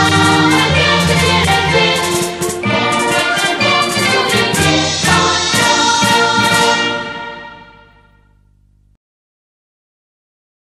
I'll get